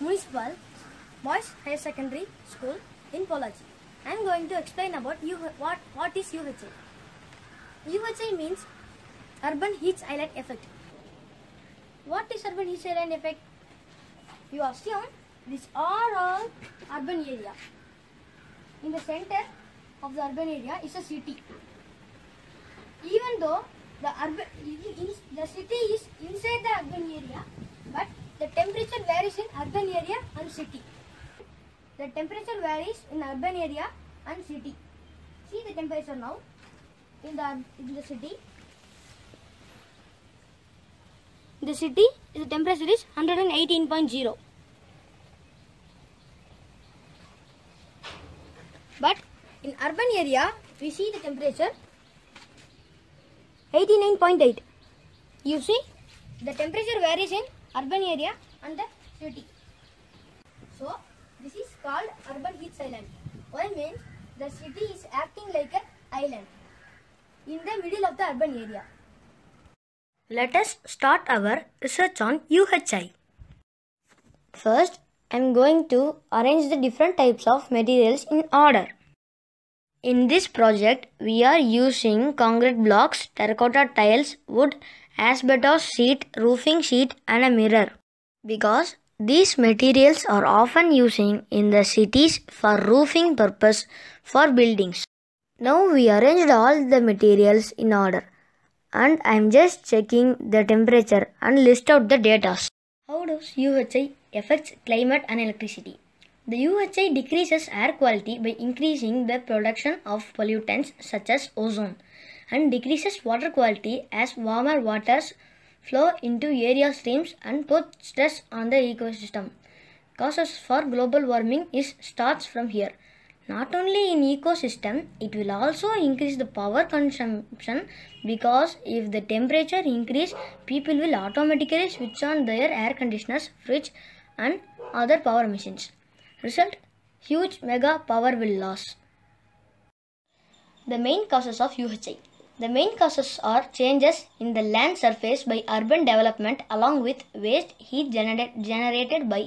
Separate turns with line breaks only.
Municipal Boys Higher Secondary School in Pollachi. I am going to explain about U what, what is UHI. UHI means Urban Heat Island Effect. What is Urban Heat Island Effect? You assume these are all urban area. In the center of the urban area is a city. Even though the urban the city is inside the temperature varies in urban area and city. The temperature varies in urban area and city. See the temperature now in the in the city. The city is the temperature is 118.0. But in urban area we see the temperature 89.8. You see the temperature varies in urban area and the city. So this is called urban heat island. Why means the city is acting like an island in the middle of the urban area. Let us start our research on UHI. First, I am going to arrange the different types of materials in order. In this project, we are using concrete blocks, terracotta tiles, wood, asbestos sheet, roofing sheet and a mirror. Because these materials are often using in the cities for roofing purpose for buildings. Now we arranged all the materials in order and I am just checking the temperature and list out the data. How does UHI affects climate and electricity? The UHI decreases air quality by increasing the production of pollutants such as ozone and decreases water quality as warmer waters flow into area streams and put stress on the ecosystem. Causes for global warming is starts from here. Not only in ecosystem, it will also increase the power consumption because if the temperature increase, people will automatically switch on their air conditioners, fridge and other power machines. Result, huge mega power will loss. The main causes of UHI. The main causes are changes in the land surface by urban development along with waste heat generated by